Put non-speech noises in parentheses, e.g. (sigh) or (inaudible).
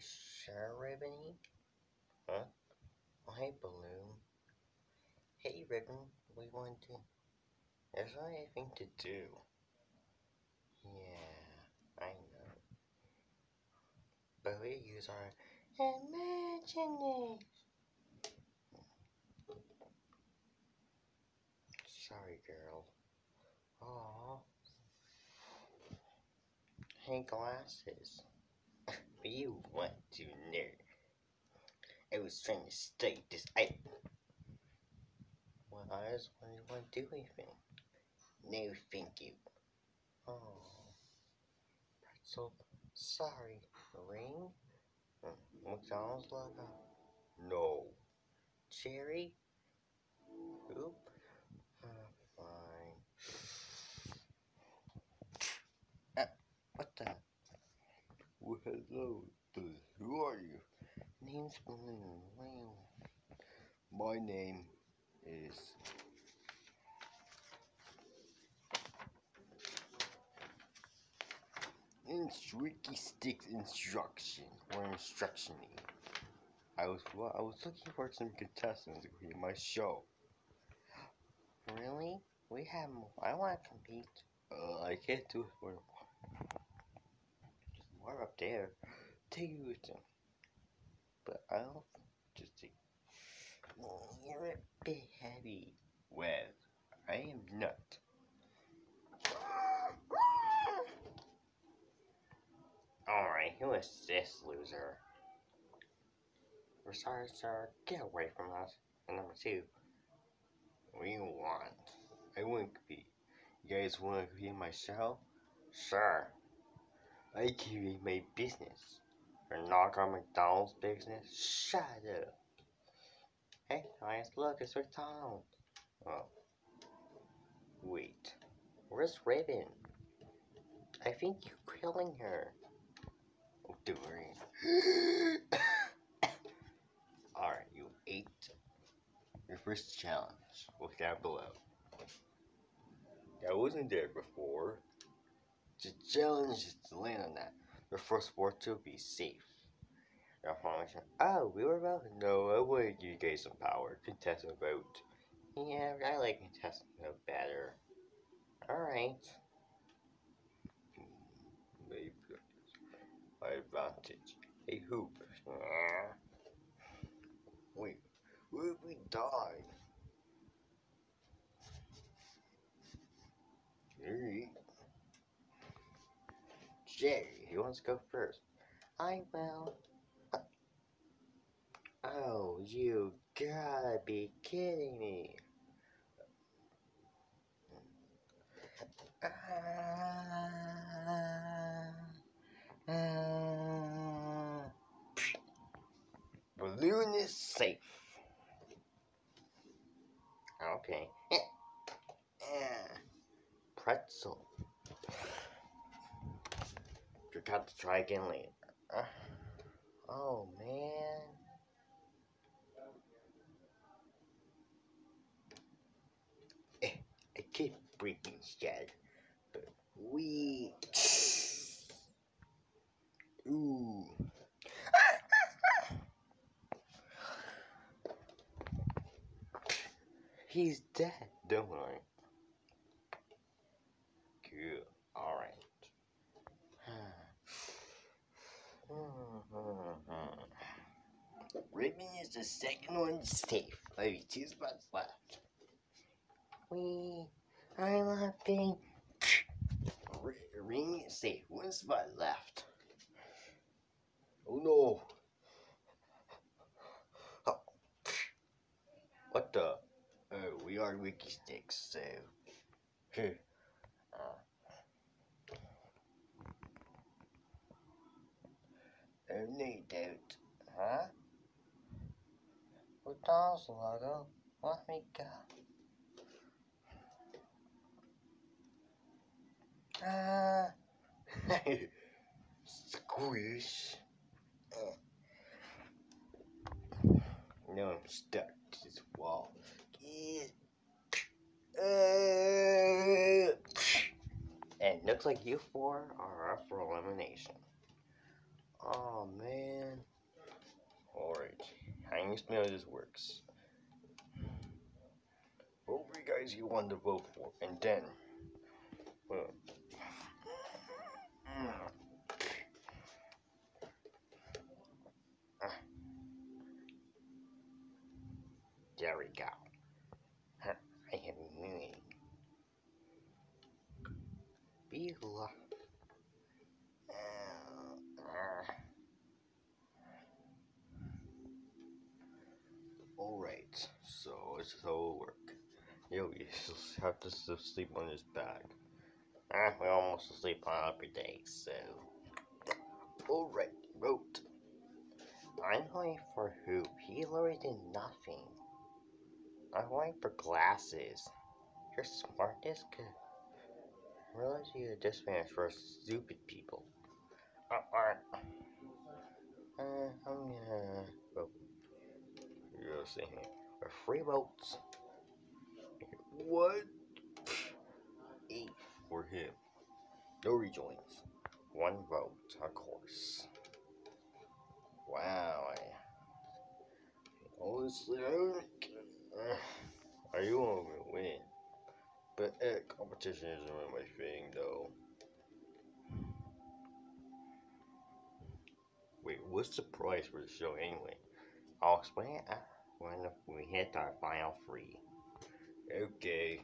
sure, Ribbony? Huh? Oh, hey, Balloon. Hey, Ribbon, we want to... There's not anything to do. Yeah, I know. But we use our imagination. Sorry, girl. Aww. Hey, glasses. You went too near. I was trying to study this item. Well, I just wondering want to do anything. No, thank you. Oh. Pretzel. Sorry. Ring? McDonald's logo? No. Cherry? Oop. Uh, fine. Uh, what the? Hello, who are you? Name's Balloon. My name is Instrucky Sticks Instruction or Instructioning. I was well, I was looking for some contestants to create my show. Really? We have. I want to compete. Uh, I can't do it for More up there. take you with them. But I'll. Just a bit heavy. Well, I am not. Alright, who is this loser? We're sorry, sir. Get away from us. And number two, you want? I to be. You guys want to be in my show? sure. I be my business. You're not on McDonald's business? Shut up. Hey, guys, look, it's McDonald's. Oh. Wait. Where's Raven? I think you're killing her. Oh, worry. (coughs) Alright, you ate your first challenge. Look down below. That wasn't there before. The challenge is to land on that. The first word to be safe. Your function. Oh, we were both. No, I want to give you guys some power. Contestant vote. Yeah, I like contestant no better. Alright. Maybe my advantage. Hey, hoop. Yeah. Wait, if we die? Alright. Jerry, who wants to go first? I will. Uh, oh, you gotta be kidding me. Ah, ah. Balloon is safe. Okay. Eh. (laughs) Pretzel. Got to try again later. Oh man. Eh, (laughs) I keep breaking shit, but we. (sighs) Ooh. (laughs) He's dead. Don't worry. Good. Alright. Mm-hmm. Ribbon is the second one safe. Maybe two spots left. we are laughing. R- ring is safe. One spot left. Oh no. Oh. What the? Oh, we are Wikki Stix, so. Hmm. No doubt. Huh? McDonald's logo. Let me go. Ah. (laughs) Squish. Now I'm stuck to this wall. And looks like you four are up for elimination. Oh man. Alright. Hang me how this works. Vote for you guys you want to vote for, and then. Well, mm. ah. there we go. I have meaning. Beagle. Alright, so it's how it work. Yo, you have to sleep on his back. Ah, we almost sleep on every day, so. Alright, vote. I'm going for who? He literally did nothing. I'm going for glasses. You're smart as could. realize you this man for stupid people. Uh, uh, uh, I'm gonna vote. You're saying for free votes. What? Eight for him. No rejoins. One vote, of course. Wow. I, honestly, I are you gonna win? But eh, competition isn't really my thing, though. Wait, what's the price for the show anyway? I'll explain it when we hit our final three. Okay.